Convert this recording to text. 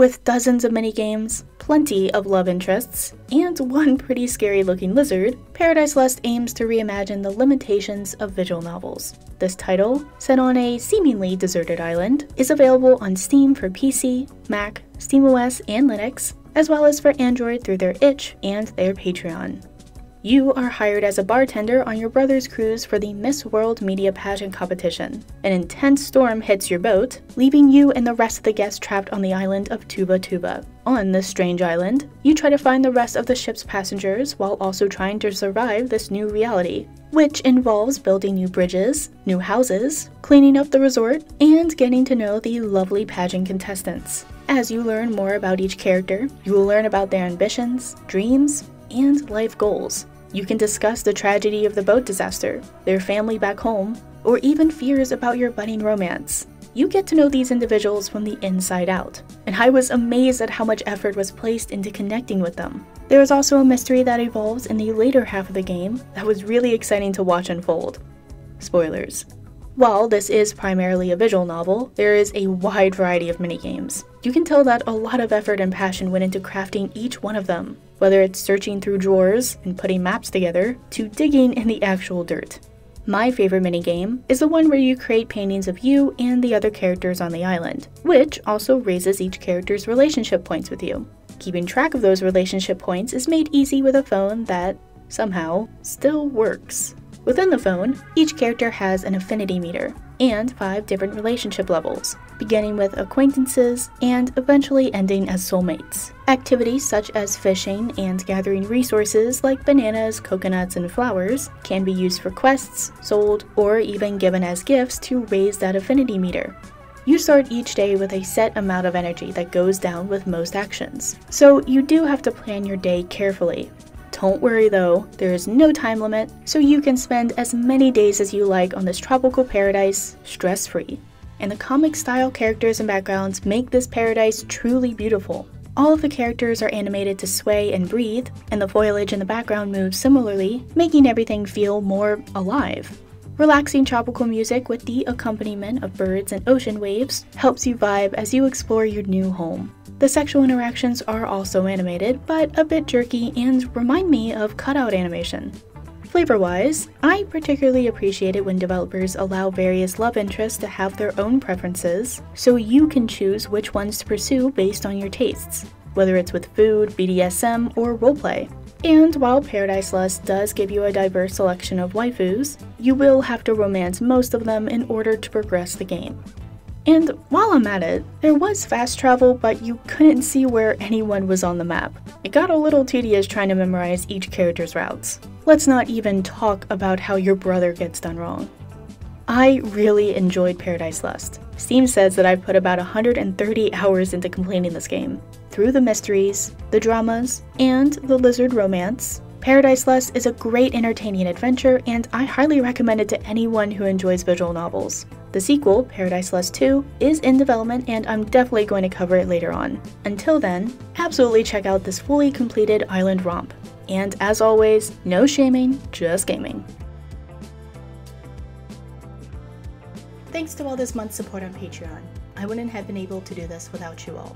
With dozens of minigames, plenty of love interests, and one pretty scary looking lizard, Paradise Lost aims to reimagine the limitations of visual novels. This title, set on a seemingly deserted island, is available on Steam for PC, Mac, SteamOS, and Linux, as well as for Android through their itch and their Patreon. You are hired as a bartender on your brother's cruise for the Miss World Media Pageant competition. An intense storm hits your boat, leaving you and the rest of the guests trapped on the island of Tuba Tuba. On this strange island, you try to find the rest of the ship's passengers while also trying to survive this new reality, which involves building new bridges, new houses, cleaning up the resort, and getting to know the lovely pageant contestants. As you learn more about each character, you will learn about their ambitions, dreams, and life goals. You can discuss the tragedy of the boat disaster, their family back home, or even fears about your budding romance. You get to know these individuals from the inside out, and I was amazed at how much effort was placed into connecting with them. There is also a mystery that evolves in the later half of the game that was really exciting to watch unfold. Spoilers. While this is primarily a visual novel, there is a wide variety of minigames. You can tell that a lot of effort and passion went into crafting each one of them, whether it's searching through drawers and putting maps together, to digging in the actual dirt. My favorite minigame is the one where you create paintings of you and the other characters on the island, which also raises each character's relationship points with you. Keeping track of those relationship points is made easy with a phone that, somehow, still works. Within the phone, each character has an affinity meter and five different relationship levels, beginning with acquaintances and eventually ending as soulmates. Activities such as fishing and gathering resources like bananas, coconuts, and flowers can be used for quests, sold, or even given as gifts to raise that affinity meter. You start each day with a set amount of energy that goes down with most actions, so you do have to plan your day carefully. Don't worry though, there is no time limit, so you can spend as many days as you like on this tropical paradise stress free. And the comic style characters and backgrounds make this paradise truly beautiful. All of the characters are animated to sway and breathe, and the foliage in the background moves similarly, making everything feel more alive. Relaxing tropical music with the accompaniment of birds and ocean waves helps you vibe as you explore your new home. The sexual interactions are also animated, but a bit jerky and remind me of cutout animation. Flavor-wise, I particularly appreciate it when developers allow various love interests to have their own preferences, so you can choose which ones to pursue based on your tastes, whether it's with food, BDSM, or roleplay. And while Paradise Lost does give you a diverse selection of waifus, you will have to romance most of them in order to progress the game. And while I'm at it, there was fast travel, but you couldn't see where anyone was on the map. It got a little tedious trying to memorize each character's routes. Let's not even talk about how your brother gets done wrong. I really enjoyed Paradise Lost. Steam says that I've put about 130 hours into completing this game. Through the mysteries, the dramas, and the lizard romance, Paradise Lost is a great entertaining adventure and I highly recommend it to anyone who enjoys visual novels. The sequel, Paradise Lost 2, is in development and I'm definitely going to cover it later on. Until then, absolutely check out this fully completed island romp. And as always, no shaming, just gaming. Thanks to all this month's support on Patreon. I wouldn't have been able to do this without you all.